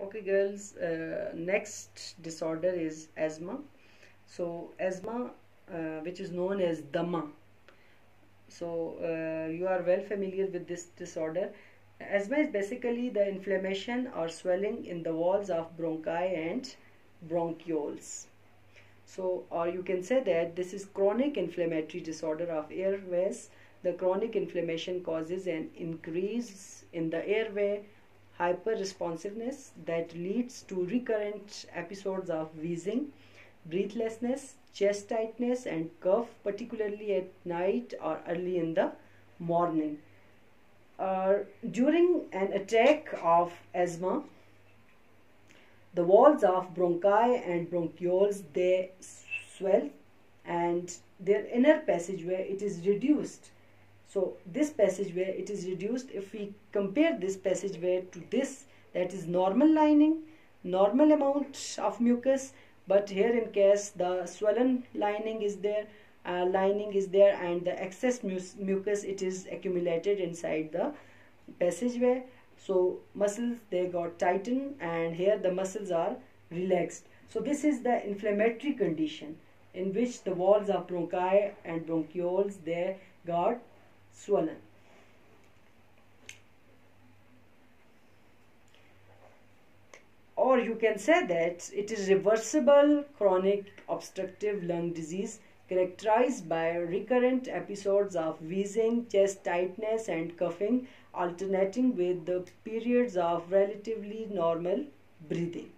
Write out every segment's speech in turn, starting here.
okay girls uh, next disorder is asthma. So asthma uh, which is known as dama. So uh, you are well familiar with this disorder. Asthma is basically the inflammation or swelling in the walls of bronchi and bronchioles. So or you can say that this is chronic inflammatory disorder of airways. The chronic inflammation causes an increase in the airway hyperresponsiveness that leads to recurrent episodes of wheezing, breathlessness, chest tightness, and cough, particularly at night or early in the morning. Uh, during an attack of asthma, the walls of bronchi and bronchioles they swell and their inner passageway it is reduced so this passageway it is reduced if we compare this passageway to this that is normal lining, normal amount of mucus but here in case the swollen lining is there, uh, lining is there and the excess mu mucus it is accumulated inside the passageway. So muscles they got tightened and here the muscles are relaxed. So this is the inflammatory condition in which the walls of bronchi and bronchioles they got swollen. Or you can say that it is reversible chronic obstructive lung disease characterized by recurrent episodes of wheezing, chest tightness and coughing alternating with the periods of relatively normal breathing.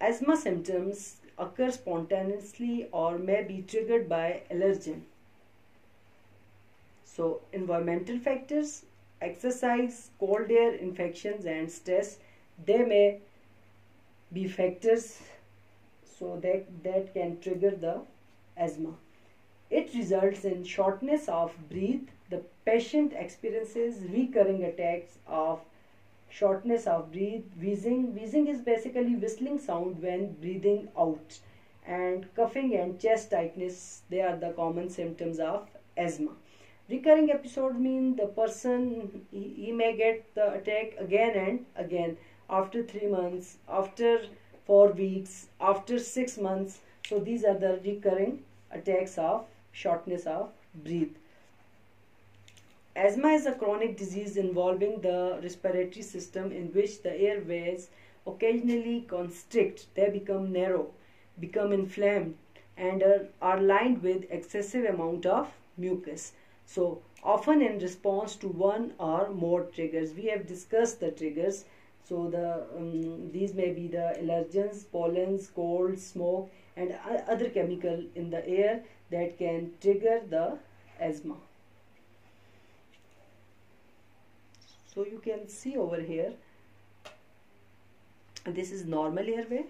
Asthma symptoms occur spontaneously or may be triggered by allergen. So environmental factors, exercise, cold air infections and stress, they may be factors so that, that can trigger the asthma. It results in shortness of breath. The patient experiences recurring attacks of shortness of breath, wheezing. Wheezing is basically whistling sound when breathing out. And coughing and chest tightness, they are the common symptoms of asthma recurring episode mean the person he, he may get the attack again and again after three months after four weeks after six months. So these are the recurring attacks of shortness of breath. Asthma is a chronic disease involving the respiratory system in which the airways occasionally constrict they become narrow become inflamed and are, are lined with excessive amount of mucus so often in response to one or more triggers, we have discussed the triggers. So the um, these may be the allergens, pollens, cold, smoke and other chemical in the air that can trigger the asthma. So you can see over here, this is normal airway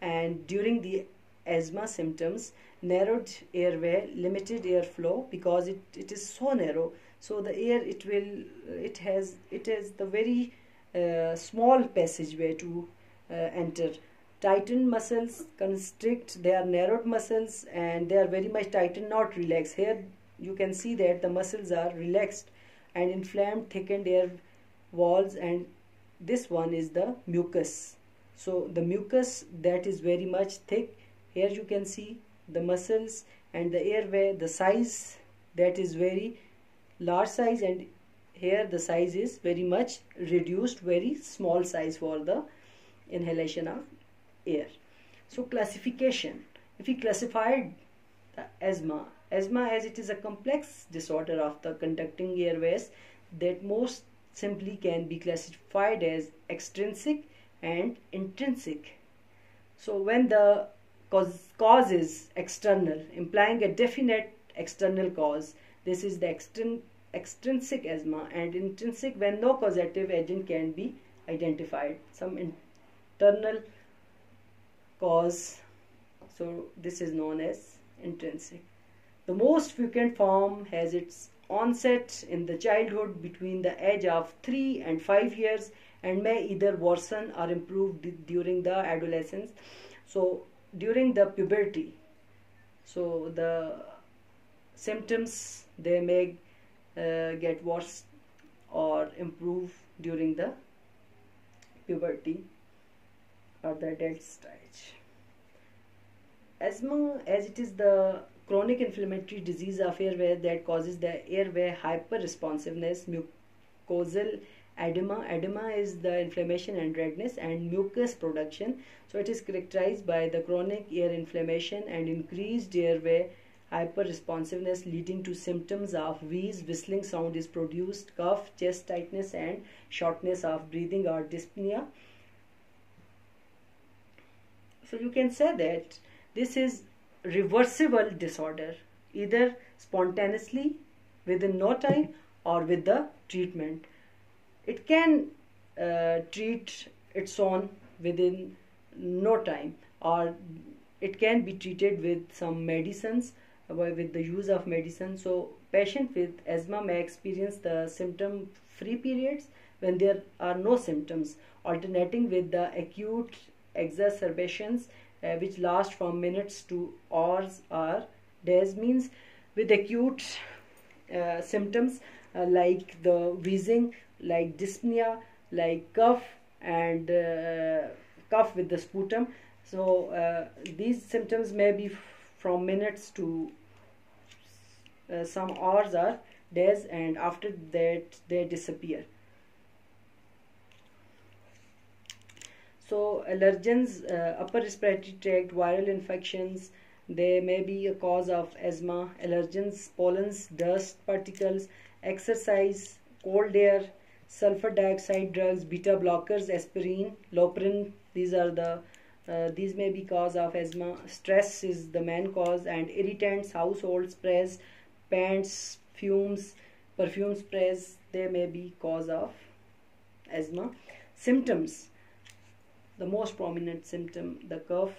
and during the asthma symptoms narrowed airway limited airflow because it, it is so narrow. So the air it will it has it has the very uh, small passageway to uh, enter. Tightened muscles constrict they are narrowed muscles and they are very much tightened not relaxed. Here you can see that the muscles are relaxed and inflamed thickened air walls and this one is the mucus. So the mucus that is very much thick here you can see the muscles and the airway the size that is very large size and here the size is very much reduced very small size for the inhalation of air. So classification. If we classified the uh, asthma. Asthma as it is a complex disorder of the conducting airways that most simply can be classified as extrinsic and intrinsic. So when the cause, cause is external, implying a definite external cause. This is the extrin extrinsic asthma and intrinsic when no causative agent can be identified. Some internal cause, so this is known as intrinsic. The most frequent form has its onset in the childhood between the age of 3 and 5 years and may either worsen or improve during the adolescence. So during the puberty. So the symptoms they may uh, get worse or improve during the puberty or the adult stage. Asthma as it is the chronic inflammatory disease of airway that causes the airway hyperresponsiveness mucosal edema. Edema is the inflammation and redness and mucus production. So it is characterized by the chronic ear inflammation and increased airway hyperresponsiveness leading to symptoms of wheeze. Whistling sound is produced cough chest tightness and shortness of breathing or dyspnea. So you can say that this is reversible disorder either spontaneously within no time or with the treatment it can uh, treat its own within no time or it can be treated with some medicines with the use of medicine. So patient with asthma may experience the symptom free periods when there are no symptoms alternating with the acute exacerbations uh, which last from minutes to hours or days means with acute uh, symptoms uh, like the wheezing like dyspnea like cough and uh, cough with the sputum. So uh, these symptoms may be from minutes to uh, some hours or days and after that they disappear. So allergens uh, upper respiratory tract viral infections they may be a cause of asthma allergens pollens dust particles exercise cold air sulfur dioxide drugs beta blockers aspirin loprin these are the uh, these may be cause of asthma stress is the main cause and irritants household sprays paints, fumes, perfume sprays, they may be cause of asthma. Symptoms, the most prominent symptom, the cough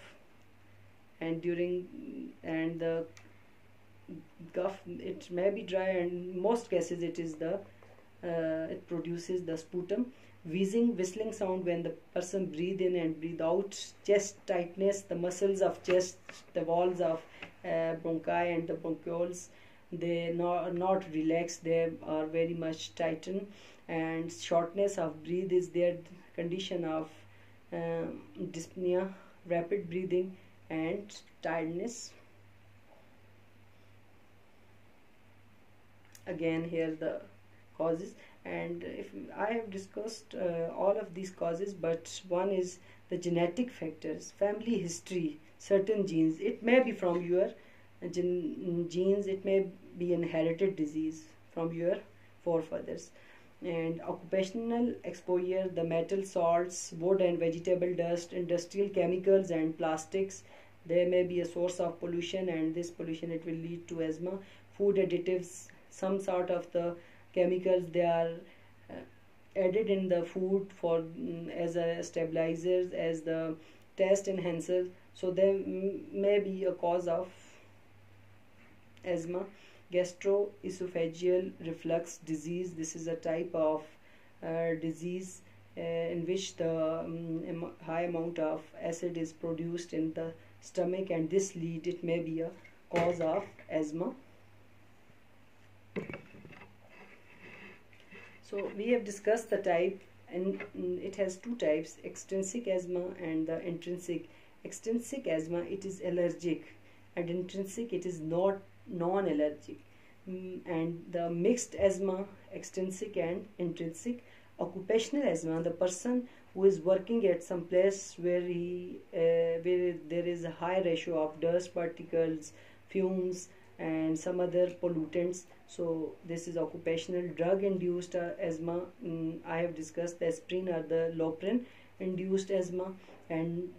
and during and the cough it may be dry and most cases it is the it produces the sputum wheezing whistling sound when the person breathe in and breathe out chest tightness the muscles of chest the walls of uh, bronchi and the bronchioles they not not relaxed they are very much tightened and shortness of breath is their condition of um, dyspnea rapid breathing and tiredness. Again here the causes. And if I have discussed uh, all of these causes but one is the genetic factors family history certain genes. It may be from your gen genes. It may be inherited disease from your forefathers. And occupational exposure the metal salts wood and vegetable dust industrial chemicals and plastics. There may be a source of pollution and this pollution it will lead to asthma food additives some sort of the chemicals they are uh, added in the food for um, as a stabilizers as the taste enhancers so there may be a cause of asthma gastroesophageal reflux disease. This is a type of uh, disease uh, in which the um, high amount of acid is produced in the stomach and this lead it may be a cause of asthma so we have discussed the type and it has two types extrinsic asthma and the intrinsic. Extrinsic asthma it is allergic and intrinsic it is not non-allergic. Mm, and the mixed asthma extrinsic and intrinsic. Occupational asthma the person who is working at some place where he uh, where there is a high ratio of dust particles fumes and some other pollutants so this is occupational drug induced uh, asthma mm, i have discussed the aspirin or the loprin induced asthma and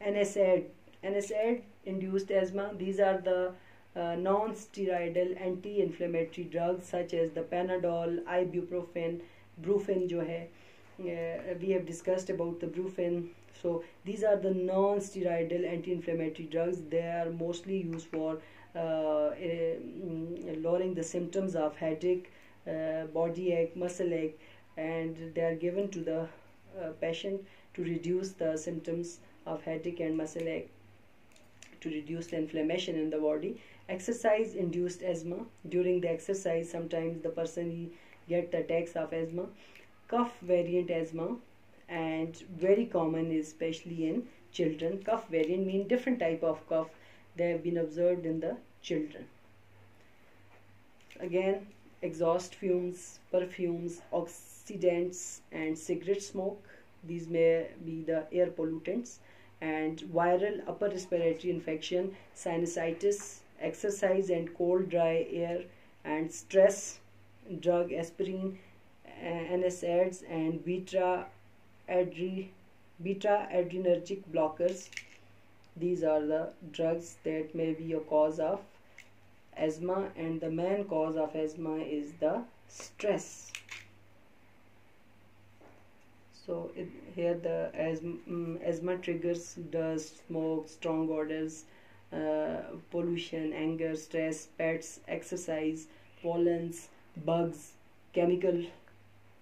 NSAID NSAID induced asthma these are the uh, non-steroidal anti-inflammatory drugs such as the Panadol, ibuprofen, Brufen jo hai. Uh, we have discussed about the Brufen. So these are the non-steroidal anti-inflammatory drugs. They are mostly used for uh, mm, lowering the symptoms of headache, uh, body ache, muscle ache and they are given to the uh, patient to reduce the symptoms of headache and muscle ache to reduce the inflammation in the body. Exercise induced asthma. During the exercise sometimes the person get attacks of asthma. Cough variant asthma and very common especially in children. Cough variant mean different type of cough they have been observed in the children. Again exhaust fumes perfumes oxidants and cigarette smoke. These may be the air pollutants. And viral upper respiratory infection sinusitis exercise and cold dry air and stress drug aspirin NSAIDs and beta adre beta adrenergic blockers. These are the drugs that may be a cause of asthma and the main cause of asthma is the stress. So it, here the asthma, um, asthma triggers dust smoke strong odors uh, pollution anger stress pets exercise pollens bugs chemical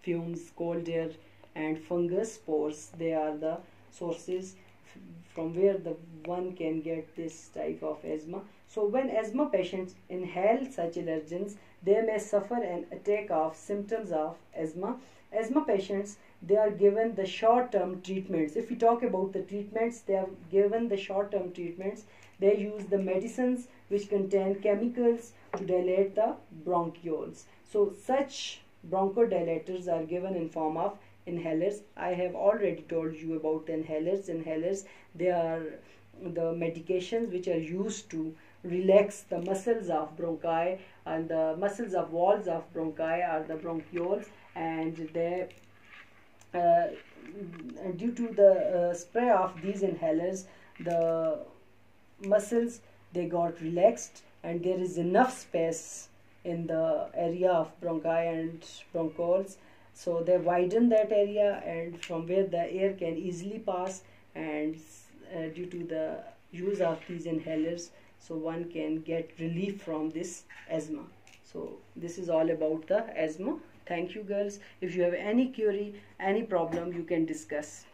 fumes cold air and fungus spores they are the sources from where the one can get this type of asthma. So when asthma patients inhale such allergens they may suffer an attack of symptoms of asthma. Asthma patients they are given the short term treatments. If we talk about the treatments they are given the short term treatments. They use the medicines which contain chemicals to dilate the bronchioles. So such bronchodilators are given in form of inhalers. I have already told you about inhalers. Inhalers they are the medications which are used to relax the muscles of bronchi and the muscles of walls of bronchi are the bronchioles and they uh, due to the uh, spray of these inhalers the muscles they got relaxed and there is enough space in the area of bronchi and bronchioles so they widen that area and from where the air can easily pass and uh, due to the use of these inhalers so one can get relief from this asthma. So this is all about the asthma. Thank you girls. If you have any query any problem you can discuss